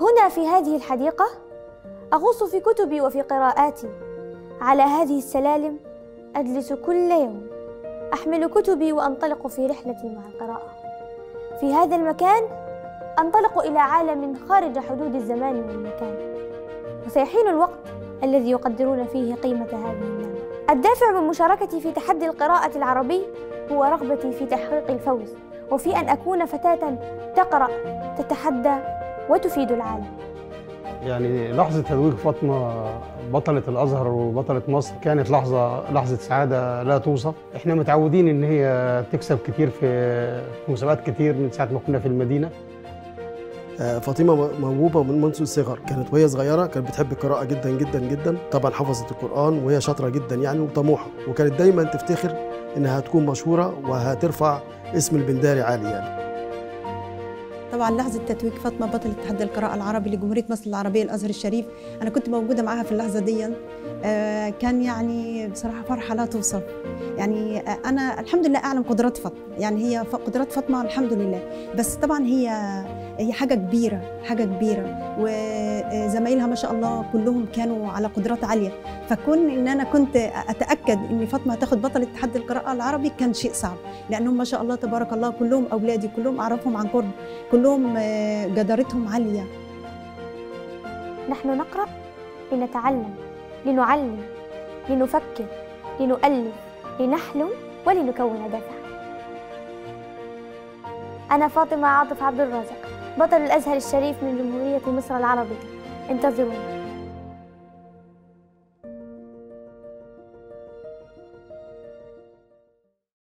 هنا في هذه الحديقة؟ أغوص في كتبي وفي قراءاتي. على هذه السلالم أجلس كل يوم. أحمل كتبي وأنطلق في رحلتي مع القراءة. في هذا المكان أنطلق إلى عالم خارج حدود الزمان والمكان وسيحين الوقت الذي يقدرون فيه قيمة هذه النعمة. الدافع من مشاركتي في تحدي القراءة العربي هو رغبتي في تحقيق الفوز وفي أن أكون فتاة تقرأ تتحدى وتفيد العالم. يعني لحظة تتويج فاطمة بطلة الأزهر وبطلة مصر كانت لحظة لحظة سعادة لا توصف، إحنا متعودين إن هي تكسب كتير في في مسابقات كتير من ساعة ما كنا في المدينة. آه، فاطمة موهوبة من منذ الصغر. كانت وهي صغيرة كانت بتحب القراءة جدا جدا جدا. طبعا حفظت القرآن وهي شاطرة جدا يعني وطموحة. وكانت دايما تفتخر إنها هتكون مشهورة وهترفع اسم البنداري عالي يعني. طبعا لحظة تتويج فاطمة بطلة تحدي القراءة العربي لجمهورية مصر العربية الأزهر الشريف. أنا كنت موجودة معاها في اللحظة دي. آه، كان يعني بصراحة فرحة لا توصف. يعني آه، أنا الحمد لله أعلم قدرات فاطمة. يعني هي قدرات فاطمة الحمد لله. بس طبعا هي هي حاجة كبيرة حاجة كبيرة. وزمايلها ما شاء الله كلهم كانوا على قدرات عالية. فكون إن أنا كنت أتأكد إن فاطمة هتاخد بطلة تحدي القراءة العربي كان شيء صعب. لأنهم ما شاء الله تبارك الله كلهم أولادي كلهم أعرفهم عن قرب. كلهم آه، جدارتهم عالية. نحن نقرأ لنتعلم لنعلم لنفكر لنؤلف لنحلم ولنكون دفع أنا فاطمة عاطف عبد الرازق. بطل الأزهر الشريف من جمهورية مصر العربية. انتظرونا.